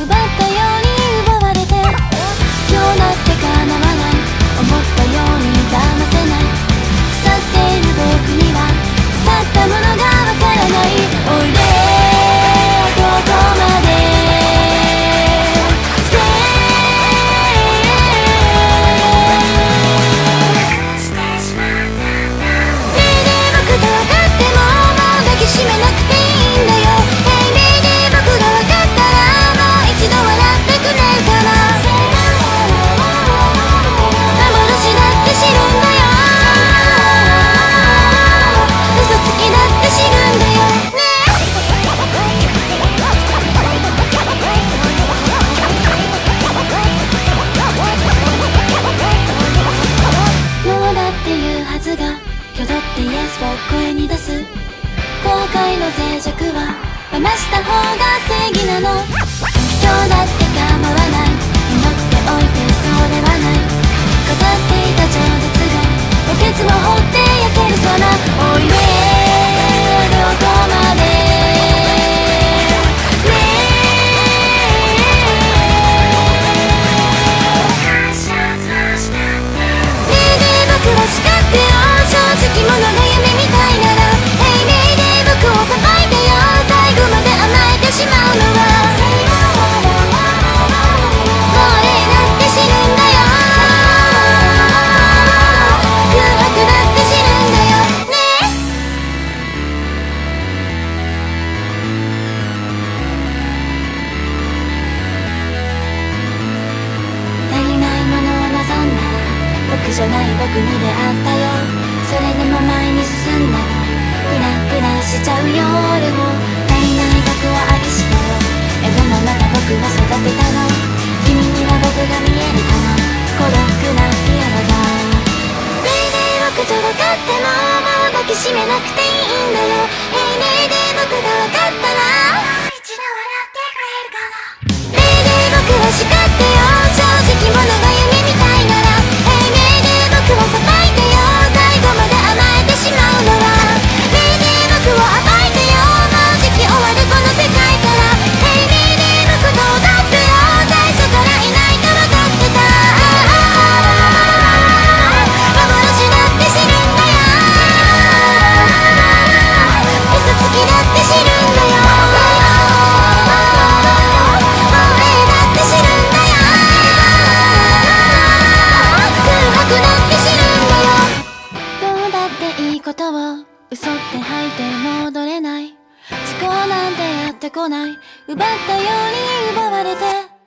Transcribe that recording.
奪ったように奪われて。今日なって叶わない。思ったように挙だってイエスを声に出す。後悔の脆弱はばした方が正義なの。い僕に出会ったよ。それでも前に進んだらグラグラしちゃう夜も。足りない僕を愛してよ江戸まだ僕が育てたの。君には僕が見えるかな。孤独なピアノが。ベイベイ僕と分かってももう抱きしめなくていいんだよ。来ない。奪ったように奪われて。